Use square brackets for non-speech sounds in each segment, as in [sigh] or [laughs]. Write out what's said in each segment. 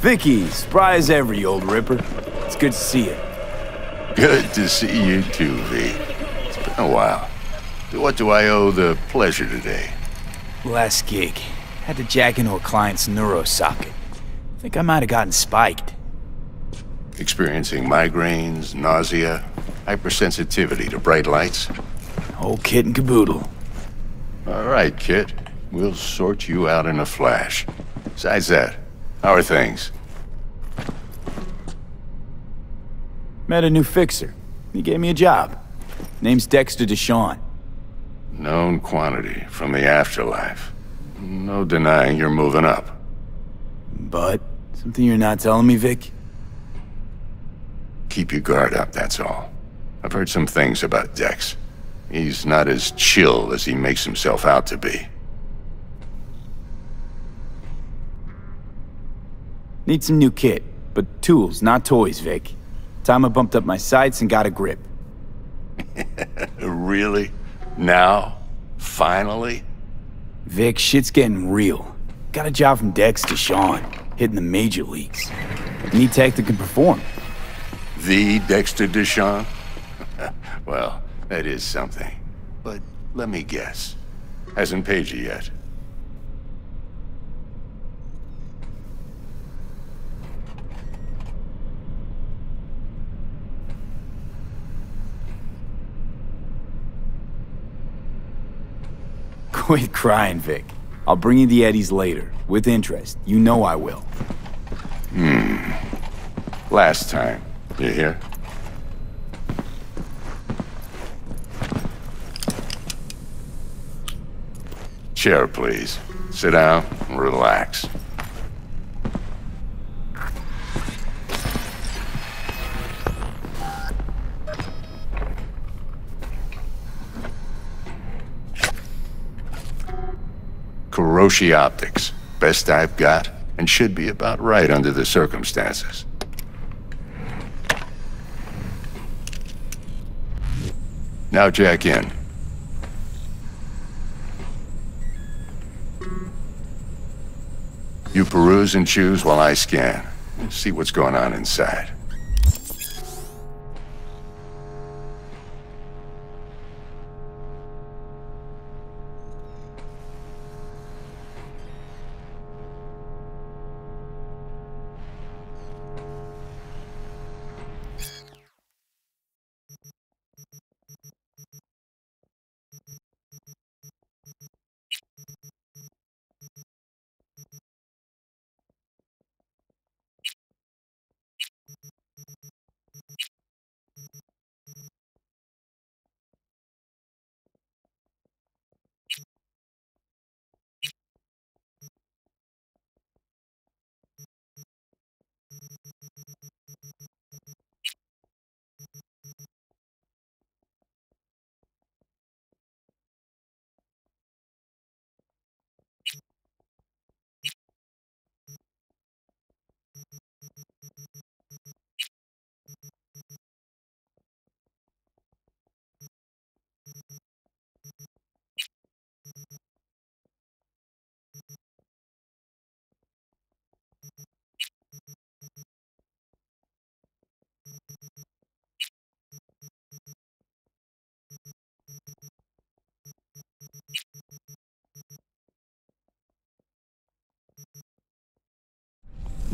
Vicky, spry as ever, you old ripper. It's good to see you. Good to see you too, V. It's been a while. To what do I owe the pleasure today? Last gig. Had to jack into a client's neuro socket. Think I might have gotten spiked. Experiencing migraines, nausea, hypersensitivity to bright lights? Whole kit and caboodle. All right, Kit. We'll sort you out in a flash. Besides that, how are things? Met a new fixer. He gave me a job. Name's Dexter DeShawn. Known quantity from the afterlife. No denying you're moving up. But, something you're not telling me, Vik? Keep your guard up, that's all. I've heard some things about Dex. He's not as chill as he makes himself out to be. Need some new kit, but tools, not toys, Vik. Time I bumped up my sights and got a grip. [laughs] really? Now? Finally? Vik, shit's getting real. Got a job from Dex DeShawn, hitting the major leagues. Need tech that can perform. The Dexter DeShawn? [laughs] well, that is something. But let me guess. Hasn't paid you yet. [laughs] Quit crying, Vik. I'll bring you the Eddies later, with interest. You know I will. Hmm. Last time. You hear? Chair, please. Sit down and relax. Kiroshi Optics. Best I've got, and should be about right under the circumstances. Now jack in. You peruse and choose while I scan. See what's going on inside.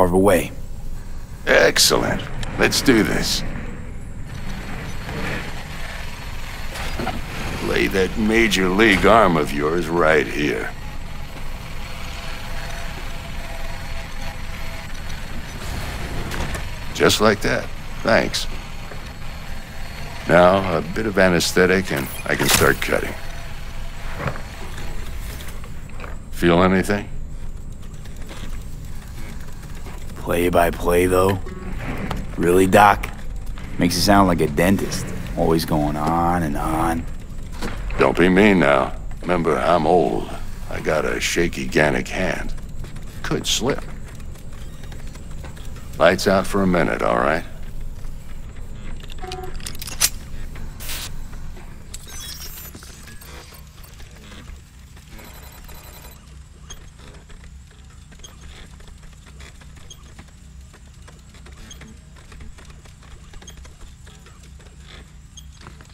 Carve away. Excellent. Let's do this. Lay that major league arm of yours right here. Just like that. Thanks. Now, a bit of anesthetic and I can start cutting. Feel anything? Play by play, though? Really, Doc? Makes it sound like a dentist. Always going on and on. Don't be mean now. Remember, I'm old. I got a shaky Gannic hand. Could slip. Lights out for a minute, all right?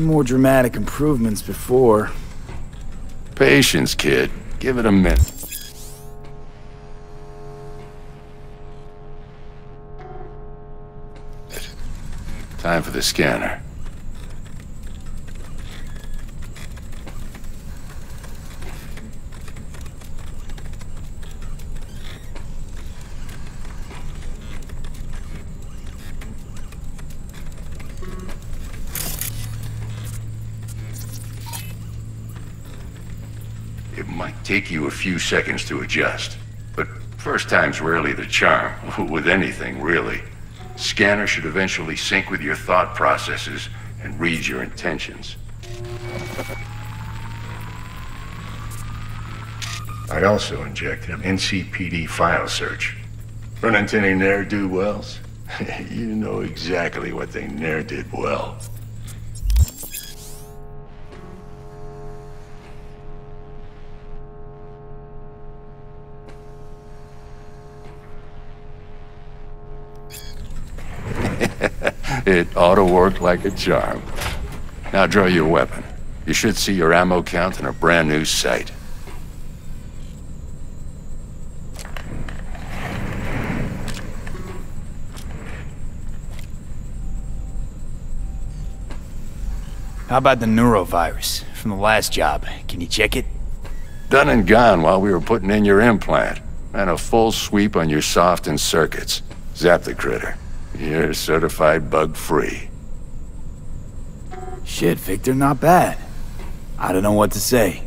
More dramatic improvements before. Patience, kid. Give it a minute. Time for the scanner. It might take you a few seconds to adjust, but first time's rarely the charm, [laughs] with anything, really. Scanner should eventually sync with your thought processes and read your intentions. I also injected an NCPD file search. Run into any ne'er-do-wells? [laughs] you know exactly what they ne'er did well. It ought to work like a charm. Now draw your weapon. You should see your ammo count in a brand new sight. How about the neurovirus from the last job? Can you check it? Done and gone while we were putting in your implant. And a full sweep on your soft and circuits. Zap the critter. You're certified bug-free. Shit, Viktor, not bad. I don't know what to say.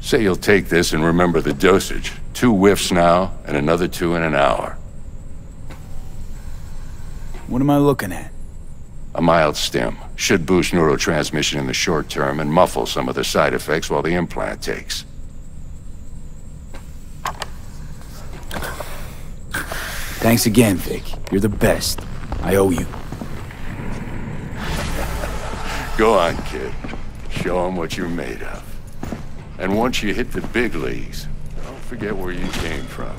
Say you'll take this and remember the dosage. Two whiffs now, and another two in an hour. What am I looking at? A mild stim. Should boost neurotransmission in the short term and muffle some of the side effects while the implant takes. Thanks again, Vik. You're the best. I owe you. Go on, kid. Show them what you're made of. And once you hit the big leagues, don't forget where you came from.